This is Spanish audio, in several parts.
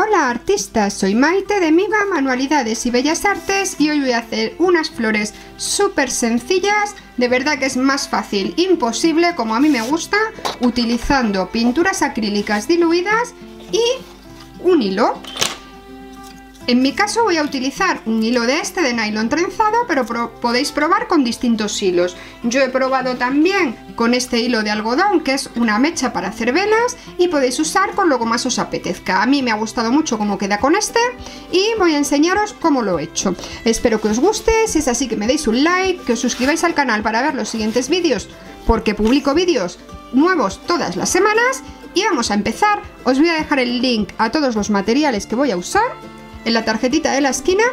Hola artistas, soy Maite de Miva Manualidades y Bellas Artes y hoy voy a hacer unas flores súper sencillas, de verdad que es más fácil imposible como a mí me gusta, utilizando pinturas acrílicas diluidas y un hilo. En mi caso voy a utilizar un hilo de este de nylon trenzado, pero podéis probar con distintos hilos. Yo he probado también con este hilo de algodón, que es una mecha para hacer velas, y podéis usar con lo que más os apetezca. A mí me ha gustado mucho cómo queda con este, y voy a enseñaros cómo lo he hecho. Espero que os guste, si es así que me deis un like, que os suscribáis al canal para ver los siguientes vídeos, porque publico vídeos nuevos todas las semanas, y vamos a empezar. Os voy a dejar el link a todos los materiales que voy a usar en la tarjetita de la esquina,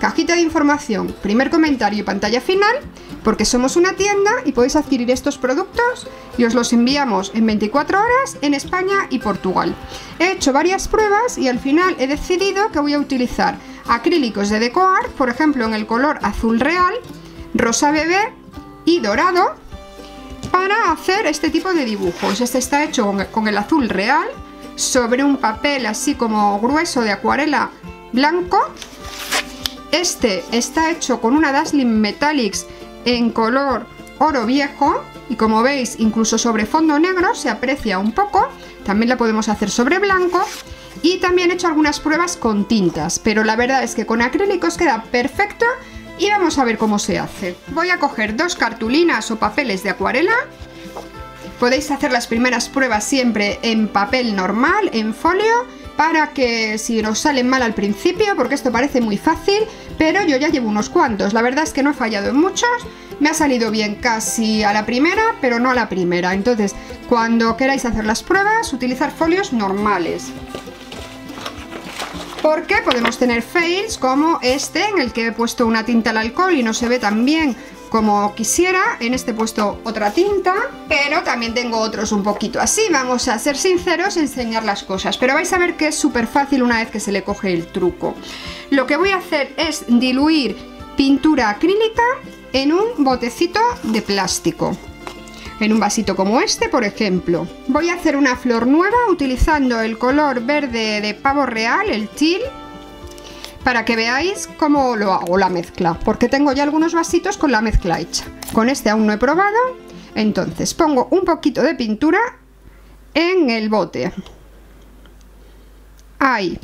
cajita de información, primer comentario y pantalla final, porque somos una tienda y podéis adquirir estos productos y os los enviamos en 24 horas en España y Portugal. He hecho varias pruebas y al final he decidido que voy a utilizar acrílicos de decoar, por ejemplo en el color azul real, rosa bebé y dorado, para hacer este tipo de dibujos. Este está hecho con el azul real sobre un papel así como grueso de acuarela blanco. Este está hecho con una Dazzling Metallics en color oro viejo y como veis incluso sobre fondo negro se aprecia un poco. También la podemos hacer sobre blanco y también he hecho algunas pruebas con tintas, pero la verdad es que con acrílicos queda perfecto y vamos a ver cómo se hace. Voy a coger dos cartulinas o papeles de acuarela. Podéis hacer las primeras pruebas siempre en papel normal, en folio para que si nos salen mal al principio, porque esto parece muy fácil, pero yo ya llevo unos cuantos. La verdad es que no he fallado en muchos, me ha salido bien casi a la primera, pero no a la primera. Entonces, cuando queráis hacer las pruebas, utilizar folios normales. Porque podemos tener fails como este, en el que he puesto una tinta al alcohol y no se ve tan bien como quisiera. En este he puesto otra tinta, pero también tengo otros un poquito así. Vamos a ser sinceros, enseñar las cosas. Pero vais a ver que es súper fácil una vez que se le coge el truco. Lo que voy a hacer es diluir pintura acrílica en un botecito de plástico. En un vasito como este, por ejemplo. Voy a hacer una flor nueva utilizando el color verde de pavo real, el teal para que veáis cómo lo hago la mezcla, porque tengo ya algunos vasitos con la mezcla hecha. Con este aún no he probado, entonces pongo un poquito de pintura en el bote. Ahí.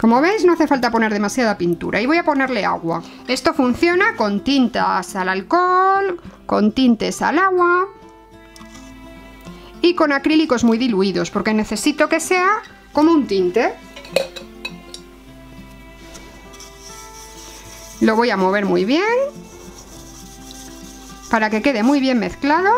Como veis no hace falta poner demasiada pintura y voy a ponerle agua. Esto funciona con tintas al alcohol, con tintes al agua y con acrílicos muy diluidos porque necesito que sea como un tinte. Lo voy a mover muy bien. Para que quede muy bien mezclado.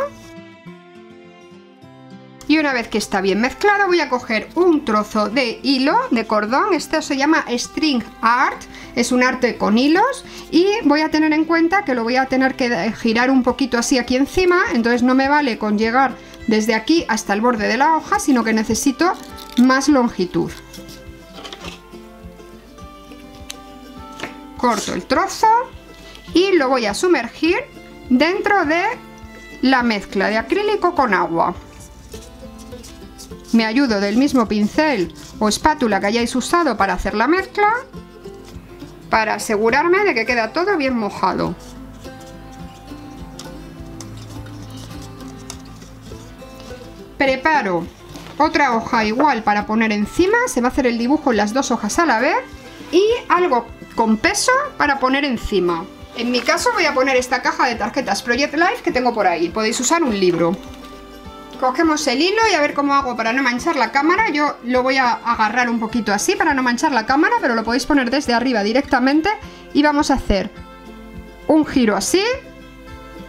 Y una vez que está bien mezclado voy a coger un trozo de hilo, de cordón, este se llama String Art, es un arte con hilos. Y voy a tener en cuenta que lo voy a tener que girar un poquito así aquí encima, entonces no me vale con llegar desde aquí hasta el borde de la hoja, sino que necesito más longitud. Corto el trozo y lo voy a sumergir dentro de la mezcla de acrílico con agua. Me ayudo del mismo pincel o espátula que hayáis usado para hacer la mezcla para asegurarme de que queda todo bien mojado. Preparo otra hoja igual para poner encima, se va a hacer el dibujo en las dos hojas a la vez y algo con peso para poner encima. En mi caso voy a poner esta caja de tarjetas Project Life que tengo por ahí. Podéis usar un libro. Cogemos el hilo y a ver cómo hago para no manchar la cámara. Yo lo voy a agarrar un poquito así para no manchar la cámara, pero lo podéis poner desde arriba directamente. Y vamos a hacer un giro así.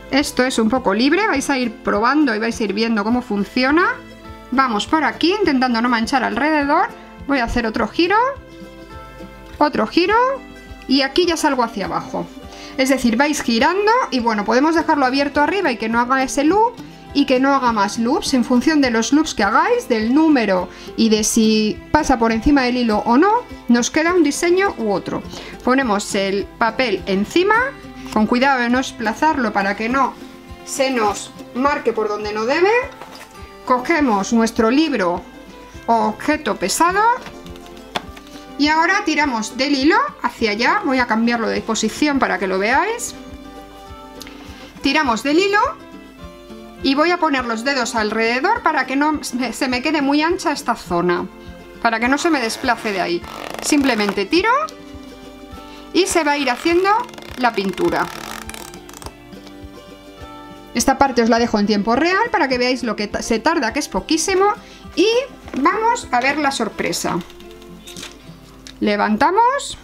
Esto es un poco libre, vais a ir probando y vais a ir viendo cómo funciona. Vamos por aquí intentando no manchar alrededor. Voy a hacer otro giro. Otro giro y aquí ya salgo hacia abajo. Es decir, vais girando y bueno, podemos dejarlo abierto arriba y que no haga ese loop y que no haga más loops en función de los loops que hagáis, del número y de si pasa por encima del hilo o no, nos queda un diseño u otro. Ponemos el papel encima, con cuidado de no desplazarlo para que no se nos marque por donde no debe. Cogemos nuestro libro objeto pesado Y ahora tiramos del hilo hacia allá, voy a cambiarlo de posición para que lo veáis. Tiramos del hilo y voy a poner los dedos alrededor para que no se me quede muy ancha esta zona, para que no se me desplace de ahí. Simplemente tiro y se va a ir haciendo la pintura. Esta parte os la dejo en tiempo real para que veáis lo que se tarda, que es poquísimo. Y vamos a ver la sorpresa. Levantamos.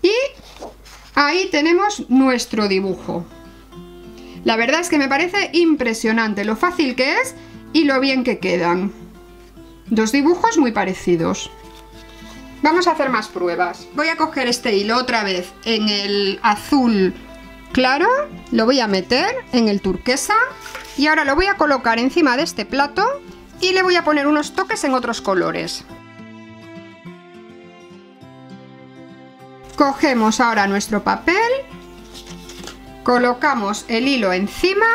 Y ahí tenemos nuestro dibujo. La verdad es que me parece impresionante lo fácil que es y lo bien que quedan. Dos dibujos muy parecidos. Vamos a hacer más pruebas. Voy a coger este hilo otra vez en el azul claro, lo voy a meter en el turquesa y ahora lo voy a colocar encima de este plato y le voy a poner unos toques en otros colores. Cogemos ahora nuestro papel, colocamos el hilo encima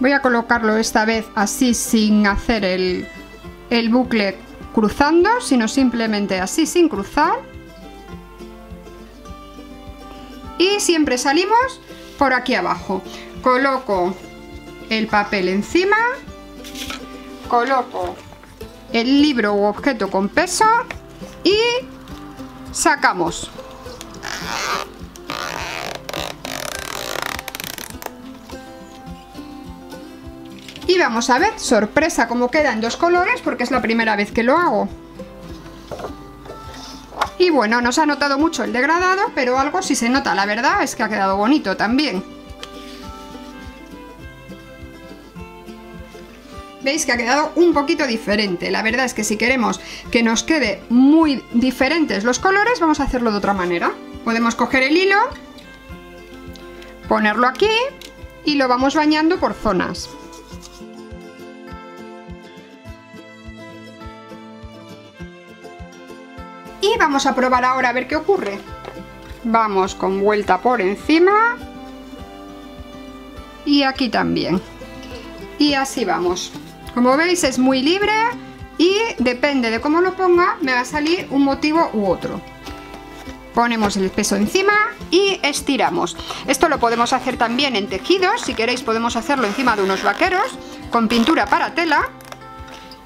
Voy a colocarlo esta vez así sin hacer el, el bucle cruzando, sino simplemente así sin cruzar. Y siempre salimos por aquí abajo. Coloco el papel encima, coloco el libro u objeto con peso y sacamos. Y vamos a ver, sorpresa, cómo queda en dos colores porque es la primera vez que lo hago. Y bueno, no se ha notado mucho el degradado, pero algo sí se nota, la verdad es que ha quedado bonito también. Veis que ha quedado un poquito diferente. La verdad es que si queremos que nos quede muy diferentes los colores, vamos a hacerlo de otra manera. Podemos coger el hilo, ponerlo aquí y lo vamos bañando por zonas. Y vamos a probar ahora a ver qué ocurre. Vamos con vuelta por encima. Y aquí también. Y así vamos. Como veis es muy libre y depende de cómo lo ponga me va a salir un motivo u otro. Ponemos el peso encima y estiramos. Esto lo podemos hacer también en tejidos, si queréis podemos hacerlo encima de unos vaqueros con pintura para tela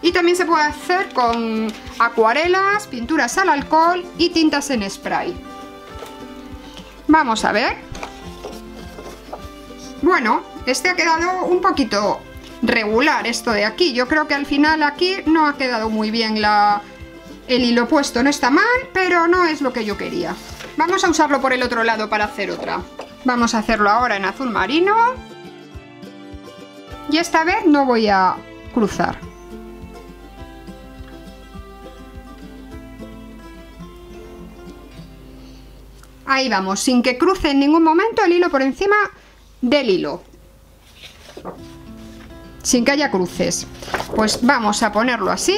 y también se puede hacer con acuarelas, pinturas al alcohol y tintas en spray. Vamos a ver. Bueno, este ha quedado un poquito regular esto de aquí. Yo creo que al final aquí no ha quedado muy bien la, el hilo puesto. No está mal, pero no es lo que yo quería. Vamos a usarlo por el otro lado para hacer otra. Vamos a hacerlo ahora en azul marino. Y esta vez no voy a cruzar. Ahí vamos, sin que cruce en ningún momento el hilo por encima del hilo. Sin que haya cruces. Pues vamos a ponerlo así,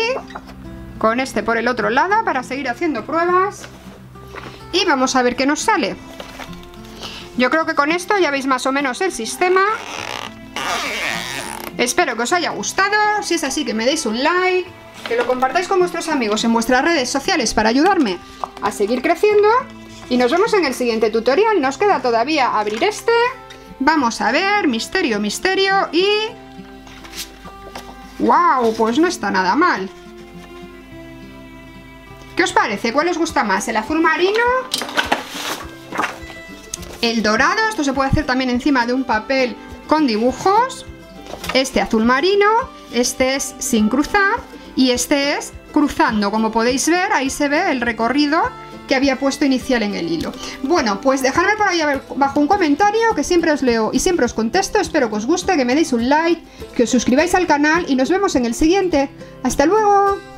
con este por el otro lado para seguir haciendo pruebas. Y vamos a ver qué nos sale. Yo creo que con esto ya veis más o menos el sistema. Espero que os haya gustado. Si es así, que me deis un like. Que lo compartáis con vuestros amigos en vuestras redes sociales para ayudarme a seguir creciendo. Y nos vemos en el siguiente tutorial. Nos queda todavía abrir este. Vamos a ver, misterio, misterio y... ¡Wow! Pues no está nada mal. ¿Qué os parece? ¿Cuál os gusta más? ¿El azul marino? ¿El dorado? Esto se puede hacer también encima de un papel con dibujos. Este azul marino, este es sin cruzar y este es cruzando. Como podéis ver, ahí se ve el recorrido que había puesto inicial en el hilo. Bueno, pues dejadme por ahí abajo un comentario que siempre os leo y siempre os contesto. Espero que os guste, que me deis un like, que os suscribáis al canal y nos vemos en el siguiente. ¡Hasta luego!